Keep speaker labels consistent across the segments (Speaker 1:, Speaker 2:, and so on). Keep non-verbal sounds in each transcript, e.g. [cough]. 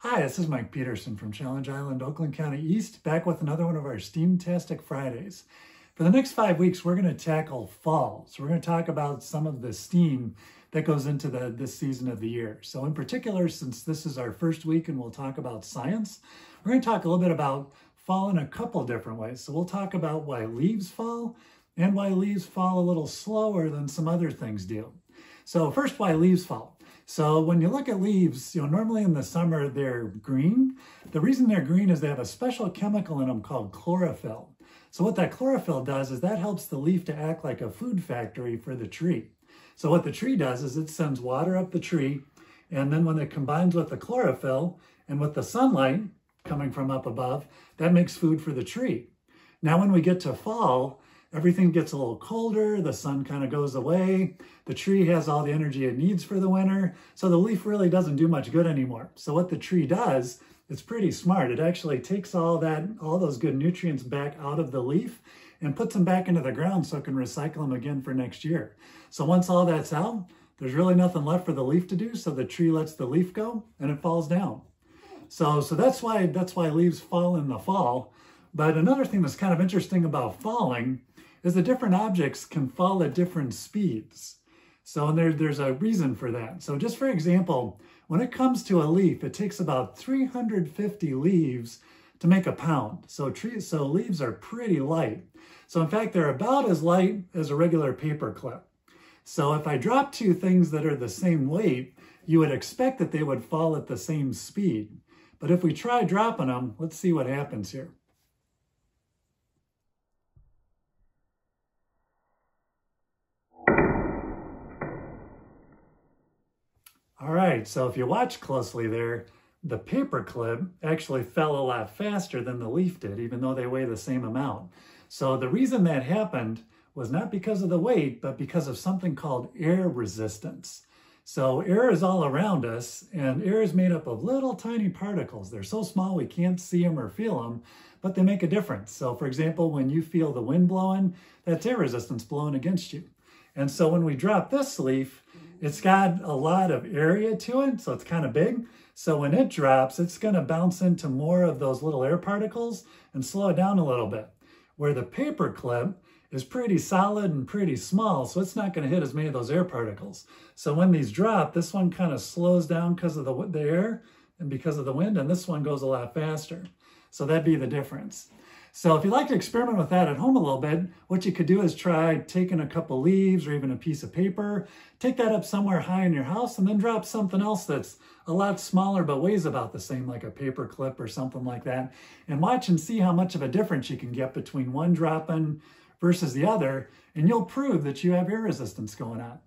Speaker 1: Hi, this is Mike Peterson from Challenge Island, Oakland County East, back with another one of our Steamtastic Fridays. For the next five weeks, we're going to tackle fall. So we're going to talk about some of the steam that goes into the, this season of the year. So in particular, since this is our first week and we'll talk about science, we're going to talk a little bit about fall in a couple different ways. So we'll talk about why leaves fall and why leaves fall a little slower than some other things do. So first, why leaves fall. So when you look at leaves, you know, normally in the summer they're green. The reason they're green is they have a special chemical in them called chlorophyll. So what that chlorophyll does is that helps the leaf to act like a food factory for the tree. So what the tree does is it sends water up the tree, and then when it combines with the chlorophyll and with the sunlight coming from up above, that makes food for the tree. Now when we get to fall, everything gets a little colder, the sun kind of goes away, the tree has all the energy it needs for the winter, so the leaf really doesn't do much good anymore. So what the tree does, it's pretty smart. It actually takes all that, all those good nutrients back out of the leaf and puts them back into the ground so it can recycle them again for next year. So once all that's out, there's really nothing left for the leaf to do, so the tree lets the leaf go and it falls down. So, so that's why that's why leaves fall in the fall. But another thing that's kind of interesting about falling is the different objects can fall at different speeds. So there, there's a reason for that. So just for example, when it comes to a leaf, it takes about 350 leaves to make a pound. So trees, so leaves are pretty light. So in fact, they're about as light as a regular paper clip. So if I drop two things that are the same weight, you would expect that they would fall at the same speed. But if we try dropping them, let's see what happens here. All right, so if you watch closely there, the paper clip actually fell a lot faster than the leaf did, even though they weigh the same amount. So the reason that happened was not because of the weight, but because of something called air resistance. So air is all around us, and air is made up of little tiny particles. They're so small we can't see them or feel them, but they make a difference. So for example, when you feel the wind blowing, that's air resistance blowing against you. And so when we drop this leaf, it's got a lot of area to it, so it's kind of big. So when it drops, it's going to bounce into more of those little air particles and slow it down a little bit. Where the paper clip is pretty solid and pretty small, so it's not going to hit as many of those air particles. So when these drop, this one kind of slows down because of the, the air and because of the wind, and this one goes a lot faster. So that'd be the difference. So if you'd like to experiment with that at home a little bit, what you could do is try taking a couple leaves or even a piece of paper, take that up somewhere high in your house and then drop something else that's a lot smaller but weighs about the same, like a paper clip or something like that, and watch and see how much of a difference you can get between one dropping versus the other, and you'll prove that you have air resistance going on.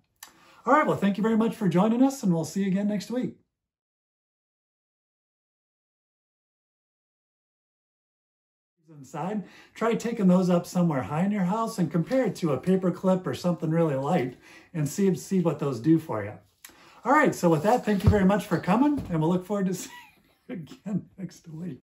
Speaker 1: All right, well, thank you very much for joining us, and we'll see you again next week. Inside, try taking those up somewhere high in your house and compare it to a paper clip or something really light and see, see what those do for you. All right, so with that, thank you very much for coming, and we'll look forward to [laughs] seeing you again next week.